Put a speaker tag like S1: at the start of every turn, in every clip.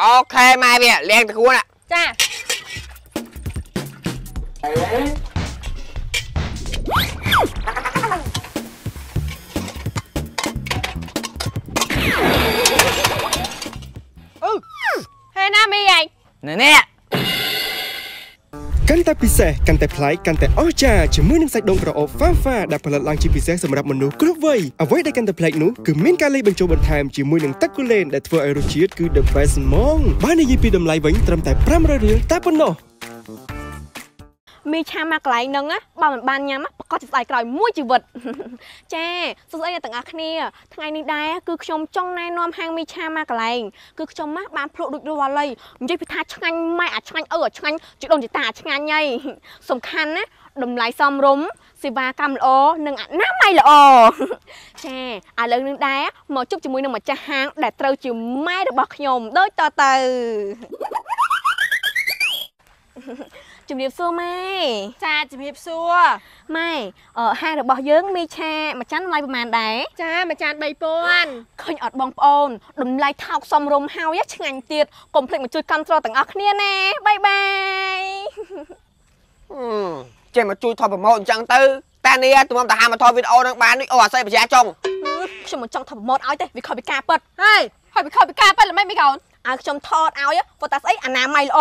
S1: អូខេម៉ែវាលៀងតគួន
S2: ចាអឺហេណាមីឯង
S1: នេះនេះ
S3: កាន់តែពិសេសកាន់តែប្លែកកាន់តែអស្ចារ្យជាមួយនឹងសាច់ដូងក្រអូប Fafa ដែលផលិតឡើងជាពិសេសសម្រាប់មនុស្សគ្រប់វ័យអ្វីដែលកាន់តែប្លែកនោះគឺមានការលាយបញ្ចូលបន្ថែមជាមួយនឹងទឹកកូឡេនដែលធ្វើឲ្យរសជាតិគឺ the best ហ្មងបើនិយាយពីតម្លៃវិញត្រឹមតែ500រៀលតែប៉ុណ្ណោះ
S2: មីឆាមកកន្លែងហ្នឹងណាបើមិនបានញ៉ាំណាប្រកាសជាស្ដាយក្រោយមួយជីវិតចាសួស្ដីអ្នកទាំងអស់គ្នាថ្ងៃនេះដែរគឺខ្ញុំចង់ណែនាំហាងមីឆាមកកន្លែងគឺខ្ញុំណាបានភ្លក់ដូចរាល់ហើយនិយាយពីថាឆ្ងាញ់ម៉ែអាឆ្ងាញ់អឺអាឆ្ងាញ់ជីដូនជីតាអាឆ្ងាញ់ហីសំខាន់ណាតម្លៃសមរម្យសេវាកម្មល្អនិងអនាម័យល្អចាឥឡូវនឹងដែរមកជួបជាមួយនឹងម្ចាស់ហាង ដែលត្រូវជាម៉ែរបស់ខ្ញុំដូចតទៅ ជំរាបសួរម៉ែ
S4: ចាជំរាបសួរ
S2: ម៉ែអឺហាងរបស់យើងមីឆាមួយចានតម្លៃប្រហែលដែរ
S4: ចាមួយចាន3000
S2: ឃើញអត់បងប្អូនតម្លៃថោកសមរម្យហើយឆ្ងាញ់ទៀតកុំភ្លេចមកជួយគ្រប់គ្រងទាំងអស់គ្នាណាបាយបាយ
S1: ចេះមកជួយថតប្រម៉ូទអញ្ចឹងទៅតែនេះទំនំតាហាមកថតវីដេអូនឹងបាននេះអូអាស័យបញ្ញាចុង
S2: ខ្ញុំមិនចង់ថតប្រម៉ូទឲ្យទេវាខុសពីការពិត
S4: ហើយហើយវាខុសពីការប៉ិតល្មិចមីកូន
S2: ឲ្យខ្ញុំថតឲ្យគាត់តាស្អីអនាម័យល្អ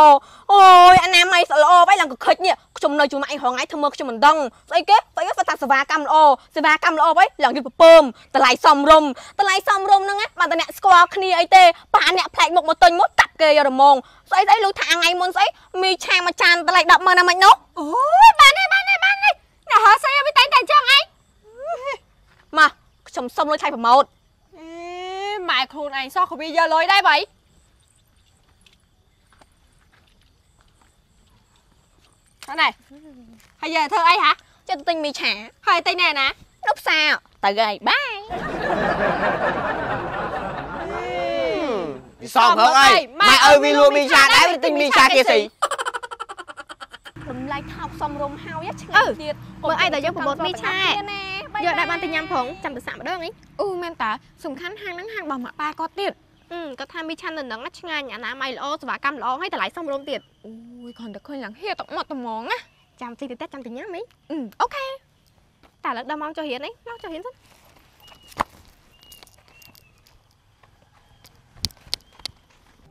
S2: អូយអនាម័យល្អបែរឡើងកខិចនេះខ្ញុំនៅជាមួយឯងរងថ្ងៃធ្វើមើលខ្ញុំមិនដឹងស្អីគេស្អីគេគាត់តាសេវាកម្មល្អសេវាកម្មល្អបែរឡើងយឺតពើមតម្លៃសមរម្យតម្លៃសមរម្យហ្នឹងណាបានតែអ្នកស្គាល់គ្នាអីទេប៉ាអ្នកផ្លែកមុខមកទិញមកតាប់គេយករមងស្អីស្អីលុយថាថ្ងៃមុនស្អីមីឆាមួយចានតម្លៃ100000ណាមិននោះ
S4: អូយបានហើយបានហើយបានហើយអ្នកហើស្អីឲ្យវាតែងតែអញ្ចឹងឯង
S2: មកខ្ញុំសុំលុយថៃប្រម៉ូទ
S4: អេម៉ែខ្លួនឯងសោះក៏វាយកលុយដែរបៃ អត់ណែហើយយកធ្វើអីហ៎
S2: ចិត្តទិញមីឆា
S4: ហើយតែណែណា
S2: នៅផ្សារទៅហើយបាយ
S1: សងផងអីម៉ែឲ្យវាលក់មីឆាដែរវាទិញមីឆាគេស្អី
S2: តម្លៃថោកសមរម្យហើយឆ្ងាញ់ទៀត
S4: មើលឯងដល់យើងប្រម៉ូទមីឆា
S2: យកដែរបានទៅញ៉ាំផងចាំទៅសាក់ម្ដងអី
S4: អូមែនតាសំខាន់ហាងហ្នឹងហាងរបស់ម៉ាក់ប៉ាគាត់ទៀតអឺ គាត់ថាមីឆានៅហ្នឹងណាឆ្ងាញ់អនាម័យល្អសេវាកម្មល្អហើយតម្លៃសមរម្យទៀតអូយគ្រាន់តែឃើញឡើងហៀតមកត្មងណា
S2: ចាំតិចទៅចាំទៅញ៉ាំអី
S4: អឺអូខេតែឥឡូវដល់ម៉ោងចុះរៀនអីមកចុះរៀនសិន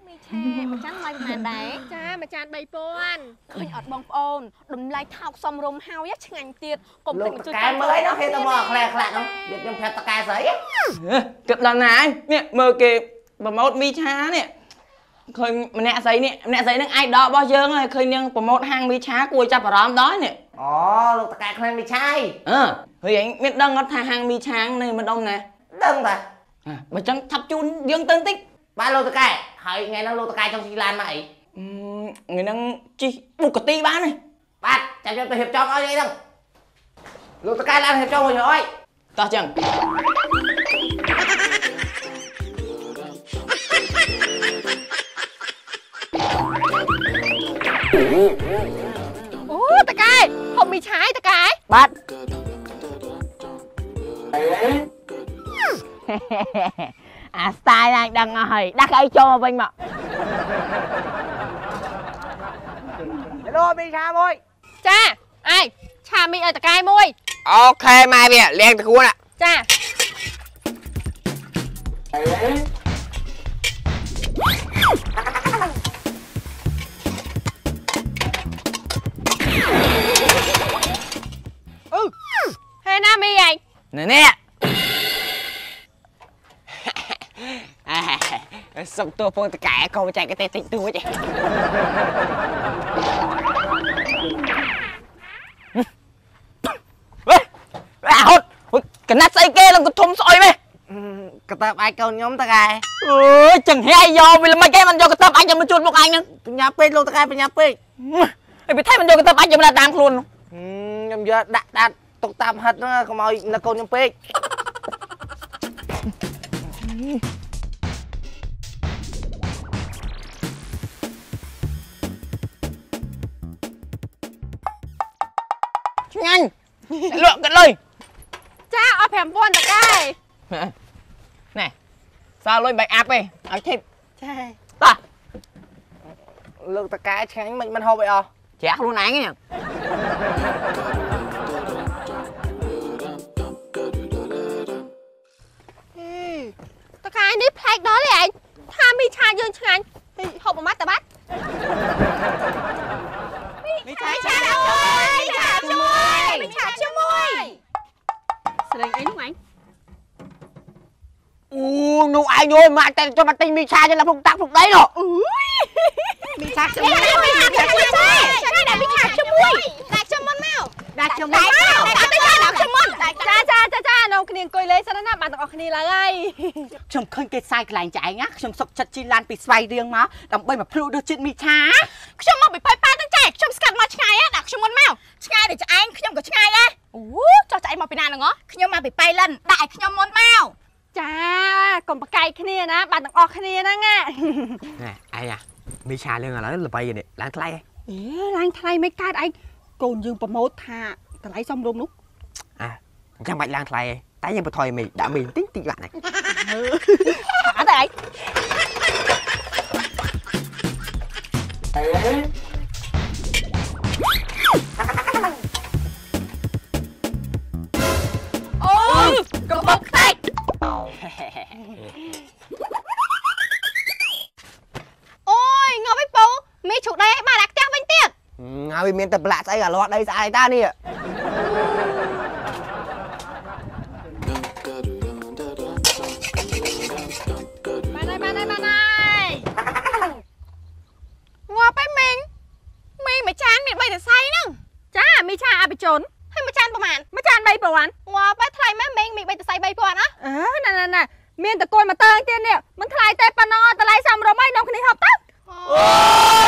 S2: មីឆាមួយចានថ្លៃប៉ុន្មានដែរ
S4: ចាមួយចាន3000
S2: ឃើញអត់បងប្អូនតម្លៃថោកសមរម្យហើយឆ្ងាញ់ទៀតកុំ
S1: លោ
S2: ភ្លេច
S1: ក
S2: មកជួយ
S1: កែមើលអីនោះគេទៅមកខ្លែខ្លាក់នោះវាខ្ញុំប្រាប់តកែស្អី
S5: គិតដល់ណាហើយនេះមើលគេ ប្រម៉ូតមីឆានេះឃើញម្នាក់ស្រីនេះម្នាក់ស្រីហ្នឹងអាយដលរបស់យើងហើយឃើញនាងប្រម៉ូតហាងមីឆាគួរចាប់អារម្មណ៍ដល់នេះ
S1: អូលោកតកែខ្លាំងមីឆាយ
S5: អើហើយឯងមានដឹងអត់ថាហាងមីឆានៅម្ដុំណា
S1: ដឹងតា
S5: អ่ะបើចឹងថាប់ជូនយើងទៅបន្តិច
S1: បាទលោកតកែហើយថ្ងៃហ្នឹងលោកតកែចង់ជិះឡានមកអី
S5: អឺថ្ងៃហ្នឹងជិះបុកកាទីបានទេ
S1: បាទចាំខ្ញុំទៅរៀបចំឲ្យអីហ្នឹងលោកតកែឡើងរៀបចំឲ្យអី
S5: តោះចឹង
S4: អូតកែហូបមីឆាយតកែ
S5: បាទអាស្ទាយឡើងដឹងអស់ហើយដាក់កៅអីចូលមកវិញមក
S1: លោកមីឆាមួយ
S4: ចាឯងឆាមីឲ្យតកែមួយ
S1: អូខេម៉ែវាលៀងតគួន
S4: ចា
S1: សុំតួពងតកែកុំចែកកទេតិចតួច
S5: វេអាហត់កណាត់ស្អីគេឡើងកធំស្អុយមេ
S1: កតាបអាចកូនខ្ញុំតកែ
S5: អើយចង្ហែយកវាល្មិចគេមិនយកកតាប់អញយកមកជួតមុខអញហ្នឹង
S1: បញ្ញាពេកលោកតកែបញ្ញាពេក
S5: ហើយវាថៃមិនយកកតាប់អញយកមកដាក់តាមខ្លួននោះ
S1: ខ្ញុំយកដាក់ដាក់ទុកតាមហិតហ្នឹងកុំឲ្យនៅកូនខ្ញុំពេក
S5: ឆ្ងាញ់លក់កាត់លុយ
S4: ចាអស់5000តកែ
S5: ណែសល់លុយបាច់អាប់ទេឲ្យធីប
S4: ចា
S5: តោះ
S1: លើកតកែឆ្ងាញ់មិនមិនហូបអីអស់
S5: ចាខ្លួនឯងហ្នឹង
S2: តកាយនេះប្លែកដល់ឯងថាមីឆាយើងឆ្ងាញ់ហីហូបមួយម៉ាត់តបាត់មីឆាជួយមីឆាជួយមីឆាជួយ ស្រែងអីនោះអញ
S1: អូនោះឯងយល់មកតែចុះមកទិញមីឆាចឹងឡើងភ្លុកតាក់ភ្លុកដីនោះ
S2: មីឆាជួយមីឆាជួយឆ្ងាញ់ដែរមីឆាជួយដាក់ខ្ញុំមុនមកដាក់ខ្ញុំមុនមកដាក់ខ្ញុំមុនចាចាចាចានៅគ្នាអង្គុយលេងសិនណាបានទាំងអស់គ្នាឡើងហើយ
S6: ខ្ញុំឃើញគេសាយកន្លែងចែងណាខ្ញុំសុកចិត្តជិះឡានពីស្វាយរៀងមកដើម្បីមកភ្លុករសជាតិមីឆា
S2: ខ្ញុំមកពីប៉ៃប៉ាទាំងចែខ្ញុំស្កាត់មកឆ្ងាយដាក់ខ្ញុំមុនមកឆ្ងាយដូចឆ្អែងខ្ញុំក៏ឆ្ងាយដែរអូចុះឆ្អែងមកពីណាហ្នឹងខ្ញុំមកពីប៉ៃលិនដាក់ឲ្យខ្ញុំមុនមកចាកុំប្រកែកគ្នាណាបានទាំងអស់គ្នាហ្នឹងណា
S1: ណែឯងអាមីឆាលឿងឥឡូវល្បីនេះឡើងថ្លៃហ៎
S6: អេឡាញថ្លៃមិនកើតឯងកូនយើងប្រម៉ូតថាតម្លៃសមរម្យនោះ
S1: អញ្ចឹងបាច់ឡើងថ្លៃទេតែយើងបន្ថយមីដាក់មីបន្តិចតិចបាត់ហើយ
S2: អត់ទេឯង អូកំបុកខ្ទេចអូយងប់ឯងពូមីជ្រូកដីឲ្យបានដាក់ផ្ទះវិញទៀត
S1: ហើយវា អ
S2: ភិជនហើយមួយចានប្រហែលមួយចាន3000ងាប់ឯងថ្លៃមែនមីងមីង3សរសៃ3000អ៎
S4: អើណែណែណែមានតកូនមកតើងទៀតនេះមិនថ្លៃទេប៉ុណ្ណោះតម្លៃសមរម្យហើយនាំគ្នាហប់ទៅ
S2: អូ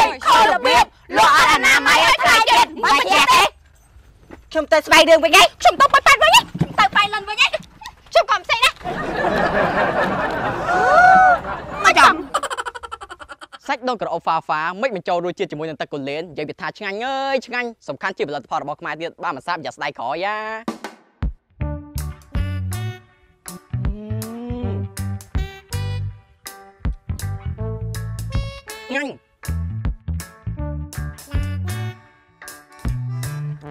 S2: យខុសរបៀបលក់អត់អនាម័យឲ្យថ្លៃទៀតមិនបញ្ជាក់ទេ
S6: ខ្ញុំទៅស្វាយរៀងវិញឯង
S2: ខ្ញុំទៅប៉ៃប៉ាត់វិញខ្ញុំទៅប៉ៃលិនវិញខ្ញុំក៏មិនស្អីដែរ
S6: មកចាំ
S5: សាច់ដូងក្រអូបហ្វាហ្វាមិនបញ្ចូលរសជាតិជាមួយនឹងទឹកកូលែននិយាយវាថាឆ្ងាញ់អើយឆ្ងាញ់សំខាន់ជាផលិតផលរបស់ខ្មែរទៀតបានមកសាប់យ៉ាស្ដាយក្រោយយ៉ាញ៉ាំ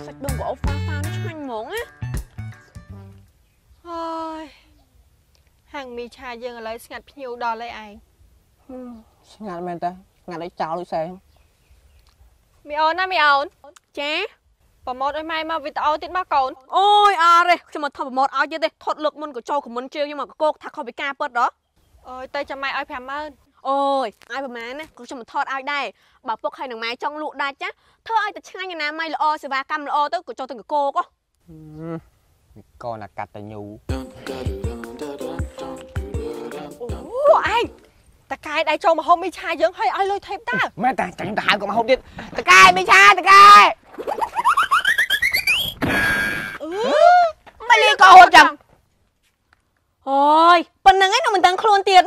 S2: សាច់ដូងក៏អូហ្វាហ្វានេះឆ្ងាញ់ហ្មងណា
S4: ហើយហាងមីឆាយើងឥឡូវស្ងាត់ភ្ញៀវដល់ហើយឯង
S5: ស្ងាត់មែនតើស្ងាត់ឲ្យចោលដូចសែង
S4: មីអូនណាមីអូន
S2: ចា
S4: ប្រម៉ូតឲ្យម៉ែមកវីដេអូទៀតមកកូន
S2: អូយអរទេខ្ញុំមកថតប្រម៉ូតឲ្យទៀតទេថតលើកមុនក៏ចូលខមមិនជើងខ្ញុំមកកកកថាខុសពីការពិតហ៎
S4: អើយទៅចាំម៉ែឲ្យ50000
S2: អូយឲ្យប្រហែលណាក៏ខ្ញុំមកថតឲ្យដែរបើពុកហើយនឹងម៉ែចង់លក់ដាច់ចាធ្វើឲ្យតែឆ្ងាញ់អនាម័យល្អសេវាកម្មល្អទៅក៏ចូលទៅកកកហ៎
S1: កូនអាកាត់តញូ
S4: អូឯង តកាយដៃចូលមកហូបមីឆាយើងឲ្យឲ្យលុយថេបតើ
S1: មែនតែចាំទៅហៅគាត់មកហូបទៀតតកែមីឆាតកែមិនលីក៏ហូបចាំ
S2: អូយប៉ុណ្្នឹងឯងនៅមិនដឹងខ្លួនទៀត